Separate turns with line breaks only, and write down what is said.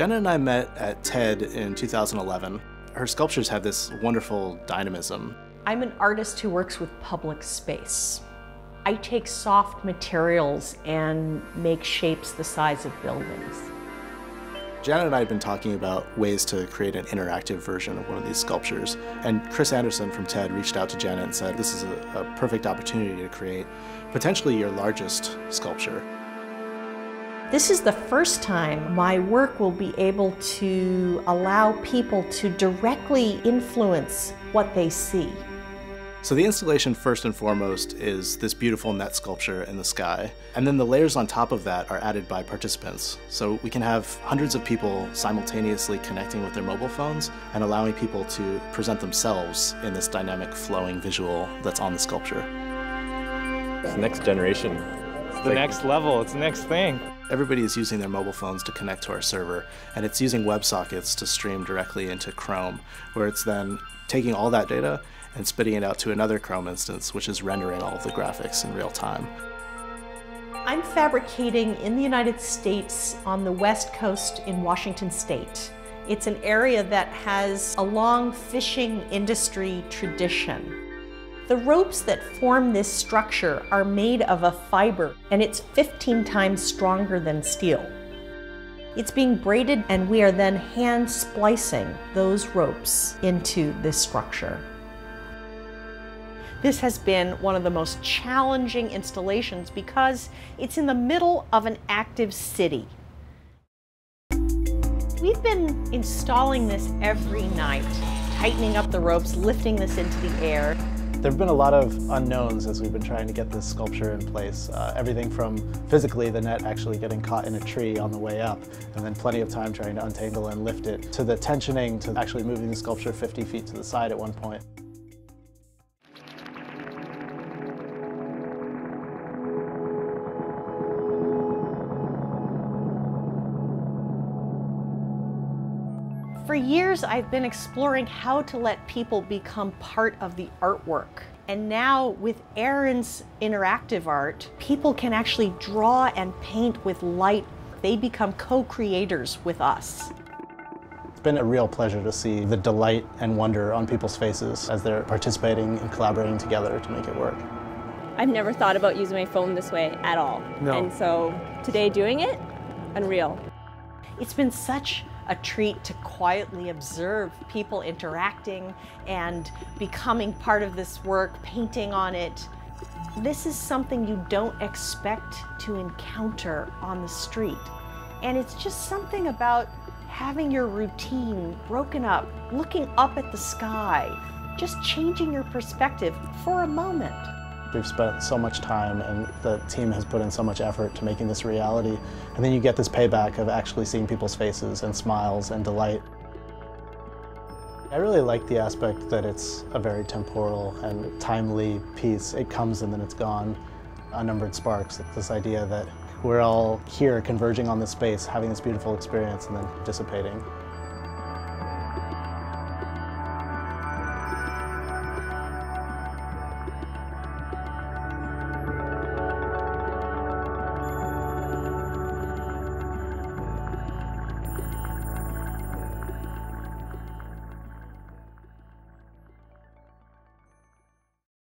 Janet and I met at TED in 2011. Her sculptures have this wonderful dynamism.
I'm an artist who works with public space. I take soft materials and make shapes the size of buildings.
Janet and I had been talking about ways to create an interactive version of one of these sculptures, and Chris Anderson from TED reached out to Janet and said, this is a, a perfect opportunity to create potentially your largest sculpture.
This is the first time my work will be able to allow people to directly influence what they see.
So the installation first and foremost is this beautiful net sculpture in the sky. And then the layers on top of that are added by participants. So we can have hundreds of people simultaneously connecting with their mobile phones and allowing people to present themselves in this dynamic flowing visual that's on the sculpture.
It's the next generation.
It's the like, next level, it's the next thing.
Everybody is using their mobile phones to connect to our server, and it's using WebSockets to stream directly into Chrome, where it's then taking all that data and spitting it out to another Chrome instance, which is rendering all of the graphics in real time.
I'm fabricating in the United States on the West Coast in Washington State. It's an area that has a long fishing industry tradition. The ropes that form this structure are made of a fiber and it's 15 times stronger than steel. It's being braided and we are then hand splicing those ropes into this structure. This has been one of the most challenging installations because it's in the middle of an active city. We've been installing this every night, tightening up the ropes, lifting this into the air.
There have been a lot of unknowns as we've been trying to get this sculpture in place. Uh, everything from physically the net actually getting caught in a tree on the way up, and then plenty of time trying to untangle and lift it, to the tensioning to actually moving the sculpture 50 feet to the side at one point.
For years, I've been exploring how to let people become part of the artwork. And now with Aaron's interactive art, people can actually draw and paint with light. They become co-creators with us.
It's been a real pleasure to see the delight and wonder on people's faces as they're participating and collaborating together to make it work.
I've never thought about using my phone this way at all. No. And so today doing it, unreal.
It's been such a treat to quietly observe people interacting and becoming part of this work, painting on it. This is something you don't expect to encounter on the street. And it's just something about having your routine broken up, looking up at the sky, just changing your perspective for a moment.
We've spent so much time and the team has put in so much effort to making this reality. And then you get this payback of actually seeing people's faces and smiles and delight. I really like the aspect that it's a very temporal and timely piece. It comes and then it's gone. Unnumbered Sparks, this idea that we're all here converging on this space, having this beautiful experience and then dissipating.